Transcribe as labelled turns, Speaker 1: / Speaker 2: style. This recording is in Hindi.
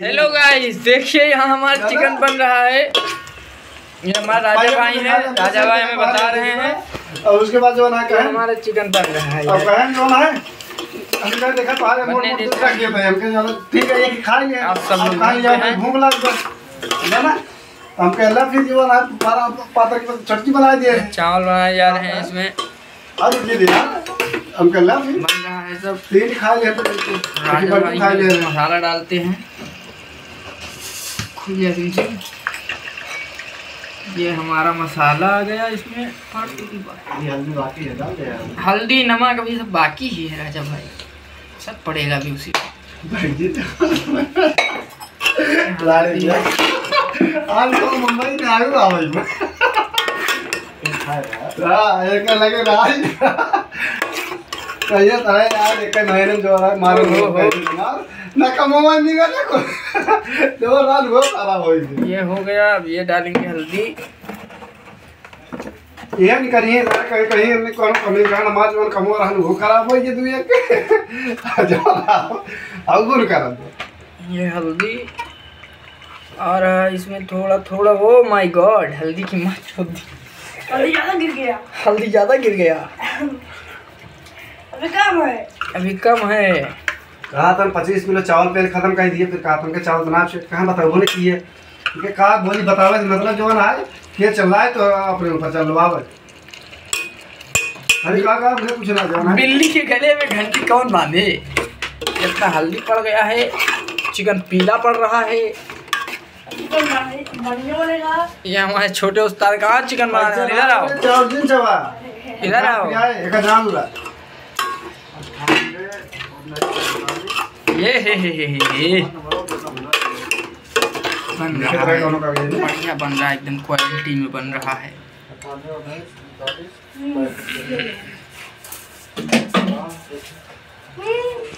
Speaker 1: हेलो गाइस देखिए यहाँ हमारा चिकन बन रहा है। ये हमारा राजा भाई है। राजा भाई हमें बता रहे हैं।
Speaker 2: और उसके बाद जो ना कहें?
Speaker 1: हमारा चिकन बन रहा है।
Speaker 2: अब। कहें जो है? हमने देखा तो मोड़ दूसरा किया था हमके जो ठीक है खा लिया
Speaker 1: आप सब लोग
Speaker 2: खा लिया
Speaker 1: हैं।
Speaker 2: भूख लग गया है ना? फिर जो है ना पारा पात्र की चटनी बना दिए।
Speaker 1: चावल बनाए जा रहे हैं इसमें।
Speaker 2: अब ये दिया हम कहला फिर
Speaker 1: बन रहा है सब।
Speaker 2: तीन खा लिया तो
Speaker 1: राजा भाई मसाला डालते हैं। गया पीछे ये हमारा मसाला आ गया इसमें।
Speaker 2: ये हल्दी बाकी है डाल दे यार।
Speaker 1: हल्दी नमक अभी सब बाकी ही है राजा भाई। सब पड़ेगा भी उसी
Speaker 2: आज तो मुंबई में आयु आवे में हाँ एक लगे राज। कहिए तरह यार एक महीने जो है मारे
Speaker 1: हो, हो, हो।
Speaker 2: यार ना कमावा नहीं गया को जो रात हो सारा हो
Speaker 1: ये हो गया अब ये डालेंगे हल्दी।
Speaker 2: ये नहीं करिए ना कहीं कहीं हमने कौन कमी का नमाज़ कमो रहन वो खराब हो ये दुनिया के। जो अब गुण कर
Speaker 1: ये हल्दी। और इसमें थोड़ा थोड़ा वो माय गॉड हल्दी की मात्रा हल्दी
Speaker 3: ज़्यादा गिर गया।
Speaker 1: हल्दी ज़्यादा गिर गया।
Speaker 3: अभी कम है।
Speaker 1: अभी कम है।
Speaker 2: कहा था पच्चीस किलो चावल पहले खत्म कर दिए फिर कहा था उनके चावल बना कहाँ बताओ बोले किए। है कहा बोली बतावे मतलब जो ना है खेत चल रहा है तो अपने ऊपर चलवावे अरे कहा कहा मुझे कुछ ना जाना है।
Speaker 1: बिल्ली के गले में घंटी कौन बांधे? इतना हल्दी पड़ गया है चिकन पीला पड़ रहा है। ये हमारे छोटे उस्ताद कहाँ चिकन बना रहे हैं इधर आओ। इधर आओ। ये, हे हे हे हे। बन रहा
Speaker 2: है।
Speaker 1: बढ़िया बन रहा है, एकदम क्वालिटी में बन रहा है